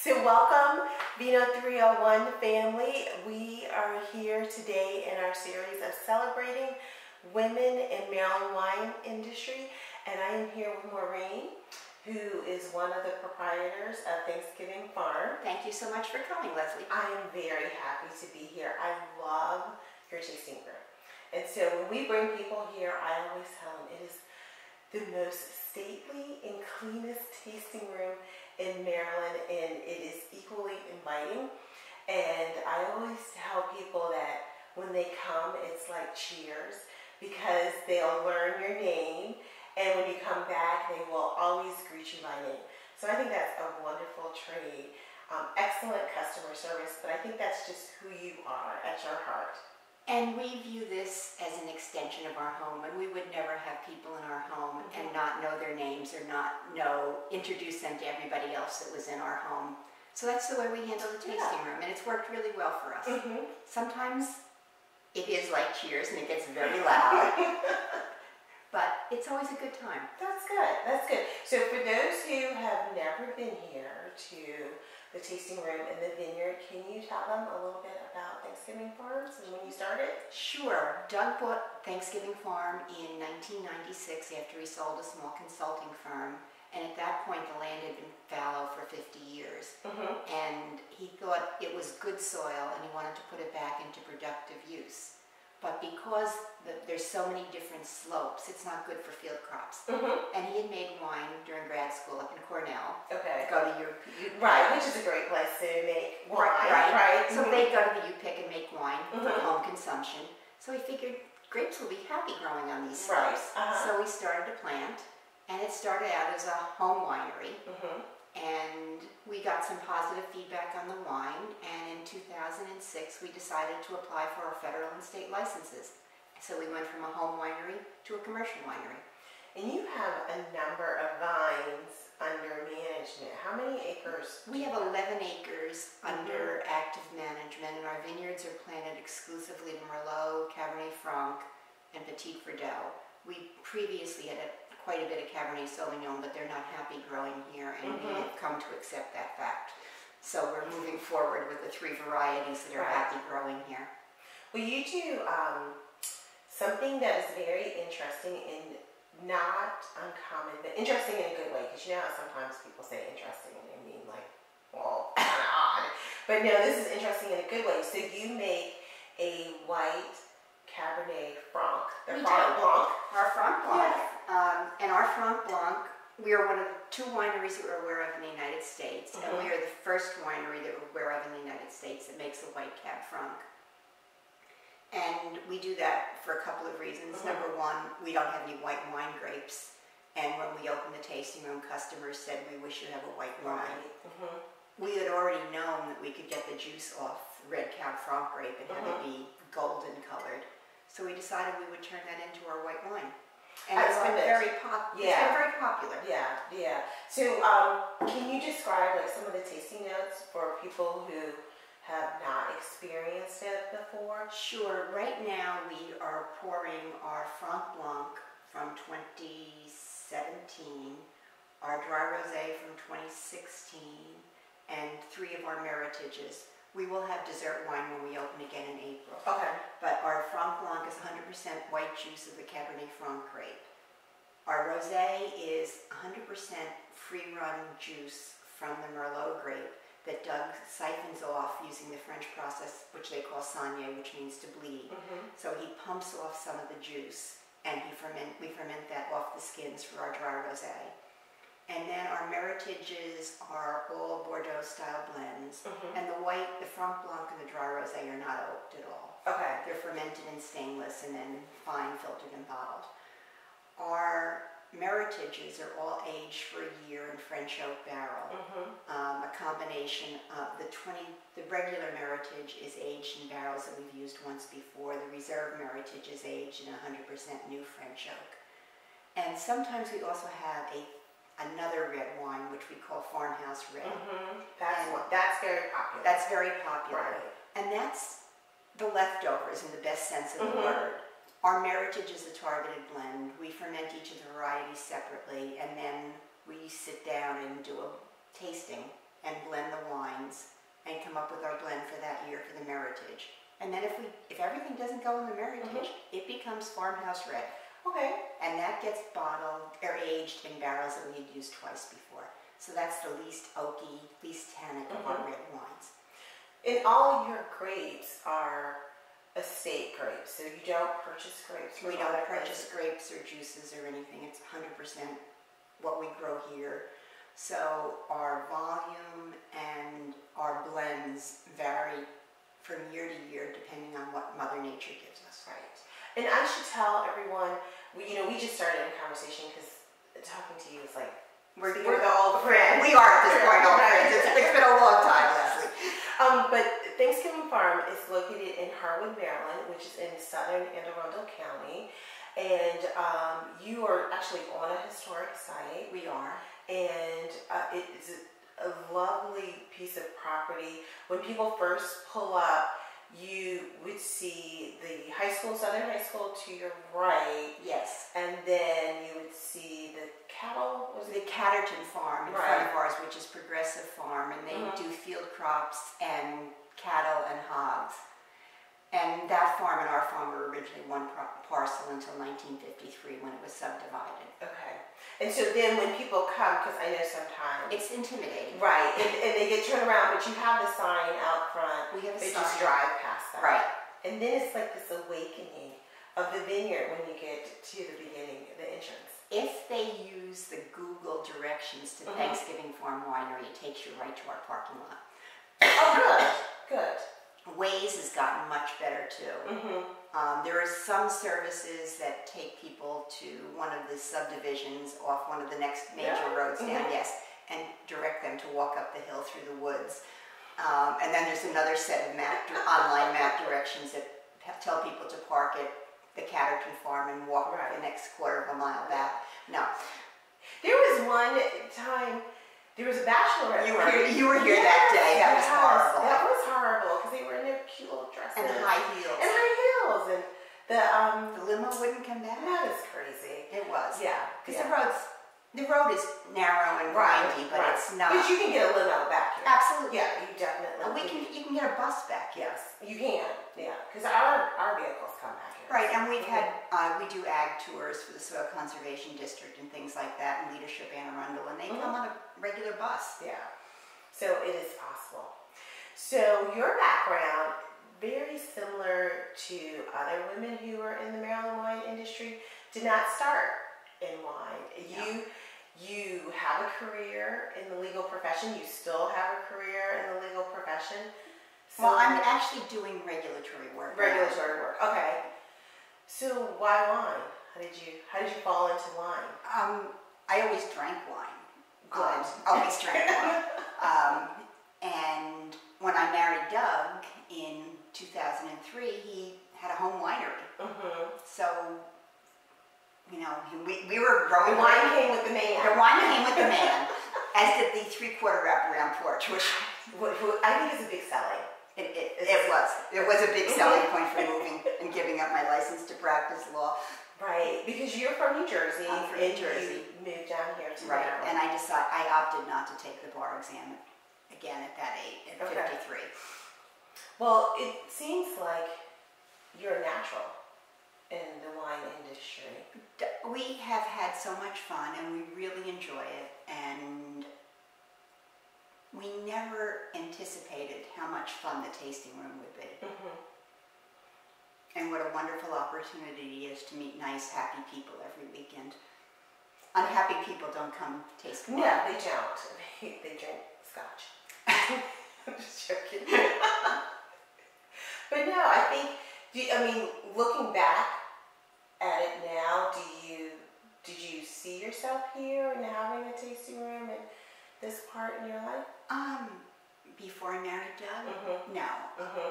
So welcome, Vino 301 family. We are here today in our series of celebrating women in Maryland wine industry. And I am here with Maureen, who is one of the proprietors of Thanksgiving Farm. Thank you so much for coming, Leslie. I am very happy to be here. I love your tasting room. And so when we bring people here, I always tell them the most stately and cleanest tasting room in Maryland and it is equally inviting. And I always tell people that when they come, it's like cheers because they'll learn your name and when you come back, they will always greet you by name. So I think that's a wonderful trade. Um, excellent customer service, but I think that's just who you are at your heart. And we view this as an extension of our home, and we would never have people in our home and not know their names or not know, introduce them to everybody else that was in our home. So that's the way we handle the tasting room, and it's worked really well for us. Mm-hmm. Sometimes it is like cheers and it gets very loud, but it's always a good time. That's good. That's good. So for those who have never been here to the tasting room in the vineyard. Can you tell them a little bit about Thanksgiving Farms and when you started? Sure. Doug bought Thanksgiving Farm in 1996 after he sold a small consulting firm. And at that point, the land had been fallow for 50 years. Mm-hmm. And he thought it was good soil and he wanted to put it back into productive use. But because the, there's so many different slopes, it's not good for field crops. Mm-hmm. And he had made wine during grad school up in Cornell. Okay. Go to your, Right, which is a great place to make wine. Right, right. right. So Mhm. they go to the U-Pick and make wine for Mhm. home consumption. So he figured grapes will be happy growing on these Right, slopes. uh-huh. So we started to plant, and it started out as a home winery. And we got some positive feedback on the wine, and in 2006 we decided to apply for our federal and state licenses. So we went from a home winery to a commercial winery. And you have a number of vines under management. How many acres? We have 11 acres under mm-hmm. active management, and our vineyards are planted exclusively to Merlot, Cabernet Franc, and Petit Verdot. We previously had a, quite a bit of Cabernet Sauvignon, but they're not happy growing here, and we Mhm. have come to accept that fact. So we're moving forward with the three varieties that are Right. happy growing here. Well, you do um, something that is very interesting and not uncommon, but interesting in a good way. Because you know how sometimes people say interesting and they mean like, well, kind of odd. But no, this is interesting in a good way. So you make a white Cabernet Franc, the We Franc do. Blanc. Our Franc Blanc, um, and our Franc Blanc, we are one of two wineries that we're aware of in the United States, and we are the first winery that we're aware of in the United States that makes a white Cab Franc. And we do that for a couple of reasons. Mhm. Number one, we don't have any white wine grapes, and when we opened the tasting room, customers said, "We wish you have a white wine." Right. Mhm. We had already known that we could get the juice off red Cab Franc grape and have it be golden colored. So we decided we would turn that into our white wine. And I it's been it. very pop, it's Yeah. been very popular. Yeah, yeah. So, um, can you describe like some of the tasting notes for people who have not experienced it before? Sure, right now we are pouring our Franc Blanc from 2017, our Dry Rosé from 2016, and three of our Meritages. We will have dessert wine when we open again in April. Okay. But our Franc Blanc is 100% white juice of the Cabernet Franc grape. Our Rosé is 100% free-run juice from the Merlot grape that Doug siphons off using the French process, which they call saignée, which means to bleed. Mm-hmm. So he pumps off some of the juice, and he ferment, we ferment that off the skins for our dry rosé. And then our Meritages are all Bordeaux-style blends, Mm-hmm. and the white, the Franc Blanc, and the dry rosé are not oaked at all. Okay. They're fermented in stainless and then fine filtered and bottled. Our Meritages are all aged for a year in French oak barrel. Mm-hmm. Um, a combination of the 20, the regular Meritage is aged in barrels that we've used once before. The reserve Meritage is aged in 100% new French oak. And sometimes we also have a another red wine, which we call Farmhouse Red. Mm-hmm. That's And- one. That's very popular. That's very popular. right. And that's the leftovers in the best sense of the Mhm. word. Our Meritage is a targeted blend. We ferment each of the varieties separately, and then we sit down and do a tasting and blend the wines and come up with our blend for that year for the Meritage. And then if we, if everything doesn't go in the Meritage, it becomes farmhouse red. Okay. And that gets bottled or aged in barrels that we had used twice before. So that's the least oaky, least tannic mm-hmm. of our red wines. And all your grapes are estate grapes, so you don't purchase grapes We don't purchase places. grapes or juices or anything. It's 100% what we grow here. So our volume and our blends vary from year to year depending on what Mother Nature gives us. Right. And I should tell everyone, we, you know, we just started a conversation because talking to you is like We're, we're the old friends. we are at this point old friends. It's, it's been a long time, Leslie. Um, but Thanksgiving Farm is located in Harwood, Maryland, which is in southern Anne Arundel County. And um, you are actually on a historic site, We are. and uh, it is a lovely piece of property. When people first pull up, you would see the high school, Southern High School to your right, Yes. and then you would see the cattle. Was The? Catterton Farm in front of ours, which is Progressive Farm, and they Mhm. do field crops and cattle and hogs. And that farm and our farm were originally one parcel until 1953 when it was subdivided. Okay. And so then when people come, because I know sometimes. It's intimidating. Right, and, and they get turned around, but you have the sign out front. We have a They sign. just drive past that. Right. And then it's like this awakening of the vineyard when you get to the beginning, the entrance. If they use the Google directions to Mhm. Thanksgiving Farm Winery, it takes you right to our parking lot. Oh, good, good. Waze has gotten much better too. Mm-hmm. Um, there are some services that take people to one of the subdivisions off one of the next major Yeah. roads down, Mhm. yes, and direct them to walk up the hill through the woods. Um, and then there's another set of map, online map directions that tell people to park at the Catterton Farm and walk Right. the next quarter of a mile back. No, There was one time, there was a bachelorette you were party. here, you were here that day. That was horrible. That was horrible because they were in their cute little dresses and high heels. and high heels and the um. the limo wouldn't come back. That is crazy. It was. Yeah, Because yeah. the roads, the road is narrow and windy, but right. it's not. But you can get a limo back here. Absolutely. Yeah, you definitely. And we can, you can get a bus back here. Yes, you can. Yeah, because our our vehicles come back here. Right, and we've had, uh, we do ag tours for the Soil Conservation District and things like that, and Leadership Anne Arundel, and they come on a regular bus. Yeah, so it is possible. So your background very similar to other women who are in the Maryland wine industry. Did not start in wine. You you have a career in the legal profession. You still have a career in the legal profession. So Well, I'm actually doing regulatory work. now. regulatory work. Okay. So why wine? How did you how did you fall into wine? Um, I always drank wine. Good. Um, always drank wine. Um, and when I married Doug in 2003, he had a home winery. Mm-hmm. So, you know, we, we were growing The wine came with the man. The wine came with the man, as did the three-quarter wraparound porch, which I think is a big selling. it, it, it was. It was a big mm-hmm. selling point for moving and giving up my license to practice law. Right, because you're from New Jersey I'm from and New Jersey. you moved down here to Right. Maryland. And I decided, I opted not to take the bar exam again at that age, at Okay. 53. well, it seems like you're a natural in the wine industry. We have had so much fun and we really enjoy it and we never anticipated how much fun the tasting room would be. Mm-hmm. And what a wonderful opportunity it is to meet nice, happy people every weekend. Unhappy people don't come taste wine. No, they don't. They, they drink scotch. I'm just joking. but no, I think. I mean, looking back at it now, do you did you see yourself here and having a tasting room and this part in your life? Um, before I married Doug? Mm-hmm. No. Mm-hmm.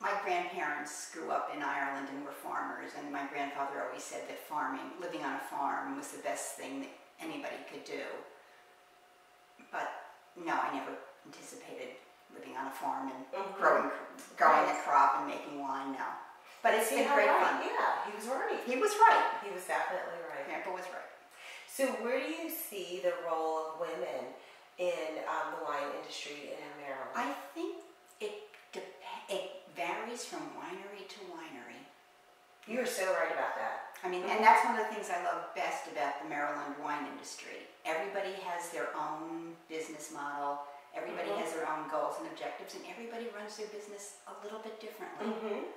My grandparents grew up in Ireland and were farmers, and my grandfather always said that farming, living on a farm, was the best thing that anybody could do. But no, I never anticipated living on a farm and Mhm. growing, growing a crop and making wine. No, but it's been great right. fun. Yeah, he was right. He was right. He was definitely right. Tampa was right. So where do you see the role of women in um, the wine industry in Maryland? I think it it varies from winery to winery. You are so right about that. I mean, mm-hmm. and that's one of the things I love best about the Maryland wine industry. Everybody has their own business model. Everybody mm-hmm. has their own goals and objectives, and everybody runs their business a little bit differently. Mm-hmm.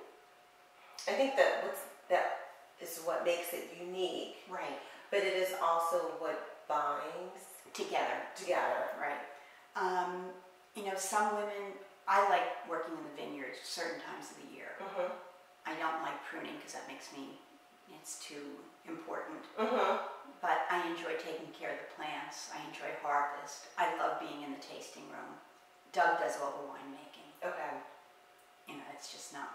I think that what's that is what makes it unique, Right. but it is also what binds Together. together. Right. Um, you know, some women, I like working in the vineyard certain times of the year. hmm I don't like pruning because that makes me, it's too important. hmm But I enjoy taking care of the plants. I enjoy harvest. I love being in the tasting room. Doug does all the winemaking. Okay. You know, it's just not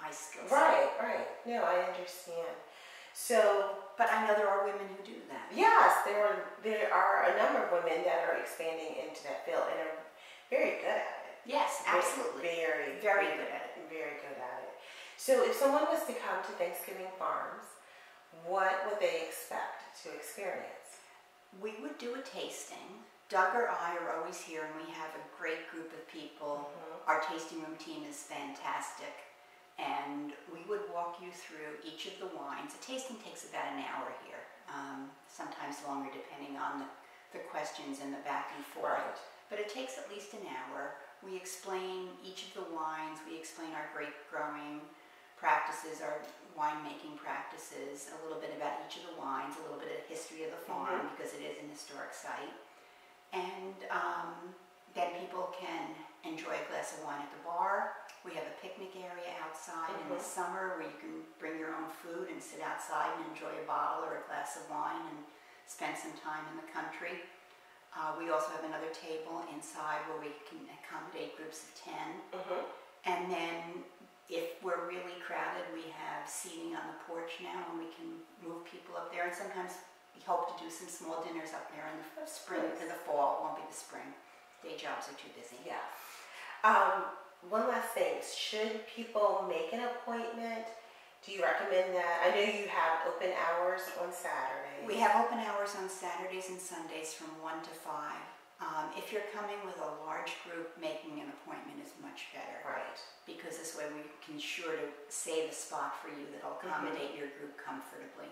my skill set. Right, right. No, I understand. So But I know there are women who do that. yes, there are there are a number of women that are expanding into that field and are very good at it. Yes, absolutely. Very, Very good at it. Very good at it. So if someone was to come to Thanksgiving Farms, what would they expect to experience? We would do a tasting. Doug or I are always here and we have a great group of people. Mhm. Our tasting room team is fantastic. And we would walk you through each of the wines. A tasting takes about an hour here, um, sometimes longer depending on the, the questions and the back and forth. Right. But it takes at least an hour. We explain each of the wines, we explain our grape growing practices, our winemaking practices, a little bit about each of the wines, a little bit of the history of the farm because it is an historic site. And um, then people can enjoy a glass of wine at the bar. We have a picnic area outside in the Mhm. summer where you can bring your own food and sit outside and enjoy a bottle or a glass of wine and spend some time in the country. Uh, we also have another table inside where we can accommodate groups of 10. Mhm. And then if we're really crowded, we have seating on the porch now and we can move people up there. And sometimes we hope to do some small dinners up there in the spring to the fall. It won't be the spring. Day jobs are too busy. Yeah. Um, one last thing. Should people make an appointment? Do you recommend that? I know you have open hours on Saturdays. We have open hours on Saturdays and Sundays from 1 to 5. Um, if you're coming with a large group, making an appointment is much better. Right. Because this way we can sure to save a spot for you that'll accommodate your group comfortably.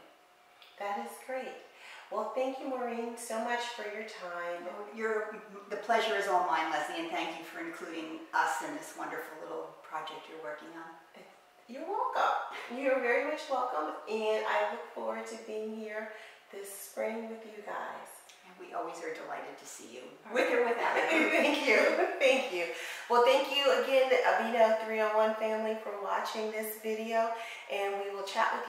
That is great. Well, thank you, Maureen, so much for your time. Oh, your, the pleasure is all mine, Leslie, and thank you for including us in this wonderful little project you're working on. You're welcome. You're very much welcome, and I look forward to being here this spring with you guys. And we always are delighted to see you, with or without group. thank you. Thank you. Well, thank you again, Vino 301 family, for watching this video, and we will chat with you.